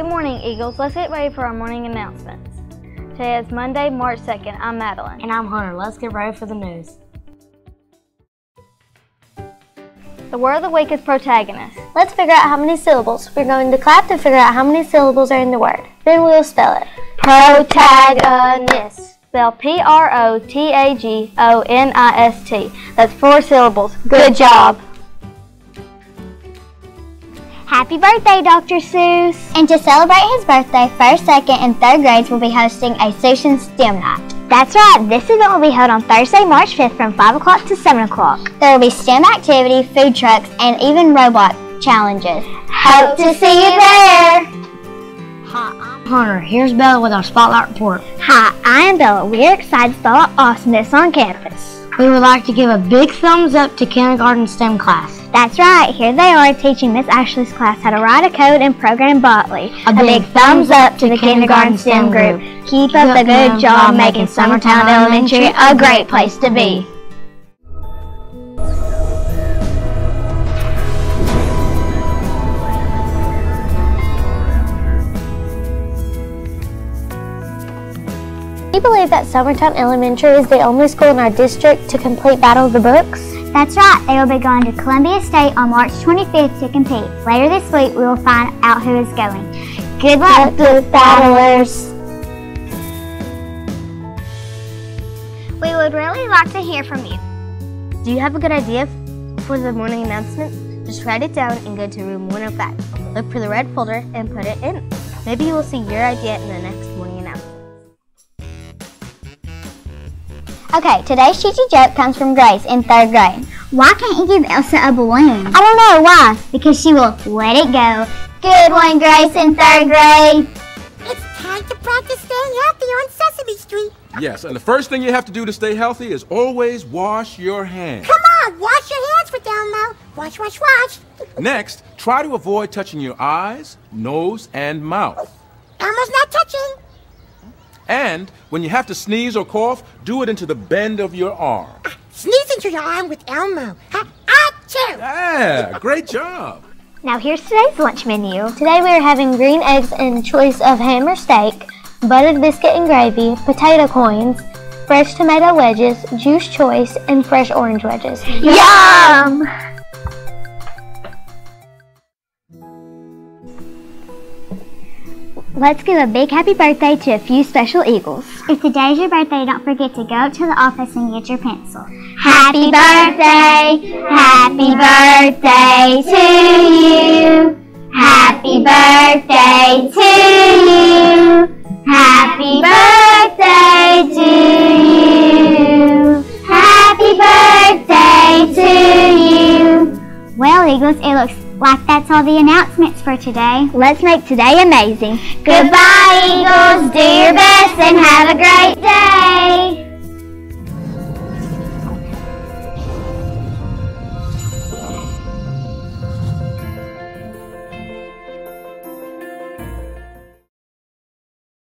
Good morning, Eagles. Let's get ready for our morning announcements. Today is Monday, March 2nd. I'm Madeline. And I'm Hunter. Let's get ready for the news. The word of the week is protagonist. Let's figure out how many syllables. We're going to clap to figure out how many syllables are in the word. Then we'll spell it. Protagonist. Spell P R O T A G O N I S T. That's four syllables. Good job. Happy birthday, Dr. Seuss! And to celebrate his birthday, first, second, and third grades will be hosting a Seussian STEM night. That's right, this event will be held on Thursday, March 5th from 5 o'clock to 7 o'clock. There will be STEM activity, food trucks, and even robot challenges. Hope to see you there! Hi, I'm Hunter. Here's Bella with our Spotlight Report. Hi, I am Bella. We are excited to spell awesomeness on campus. We would like to give a big thumbs up to kindergarten STEM class. That's right, here they are teaching Miss Ashley's class how to write a code and program Botley. A big thumbs up to the kindergarten STEM group. Keep up the good job making Summertown Elementary a great place to be. Do you believe that Summertown Elementary is the only school in our district to complete Battle of the Books? That's right, they will be going to Columbia State on March 25th to compete. Later this week, we will find out who is going. Good luck, book battlers! We would really like to hear from you. Do you have a good idea for the morning announcement? Just write it down and go to room 105. Look for the red folder and put it in. Maybe you will see your idea in the next Okay, today's cheesy joke comes from Grace in third grade. Why can't you give Elsa a balloon? I don't know, why? Because she will let it go. Good one, Grace in third grade. It's time to practice staying healthy on Sesame Street. Yes, and the first thing you have to do to stay healthy is always wash your hands. Come on, wash your hands with Elmo. Wash, wash, wash. Next, try to avoid touching your eyes, nose, and mouth. Elmo's not touching. And when you have to sneeze or cough, do it into the bend of your arm. Sneeze into your arm with Elmo. Ha, achoo! Yeah, great job. Now here's today's lunch menu. Today we are having green eggs and choice of ham or steak, buttered biscuit and gravy, potato coins, fresh tomato wedges, juice choice, and fresh orange wedges. Yum! Let's give a big happy birthday to a few special Eagles. If today's your birthday, don't forget to go up to the office and get your pencil. Happy birthday! Happy birthday to you! Happy birthday to you! Happy birthday to you! Happy birthday to you! Well, Eagles, it looks like that's all the announcements for today. Let's make today amazing. Goodbye, Eagles. Do your best and have a great